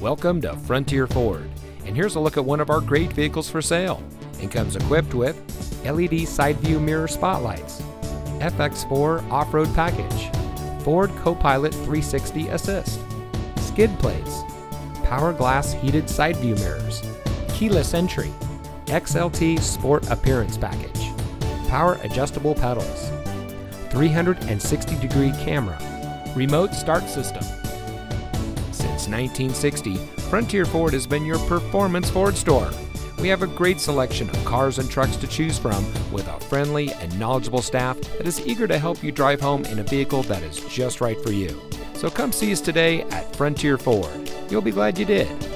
Welcome to Frontier Ford, and here's a look at one of our great vehicles for sale. It comes equipped with LED side view mirror spotlights, FX4 off-road package, Ford Copilot 360 assist, skid plates, power glass heated side view mirrors, keyless entry, XLT Sport Appearance Package, power adjustable pedals, 360 degree camera, remote start system. Since 1960, Frontier Ford has been your performance Ford store. We have a great selection of cars and trucks to choose from with a friendly and knowledgeable staff that is eager to help you drive home in a vehicle that is just right for you. So come see us today at Frontier Ford. You'll be glad you did.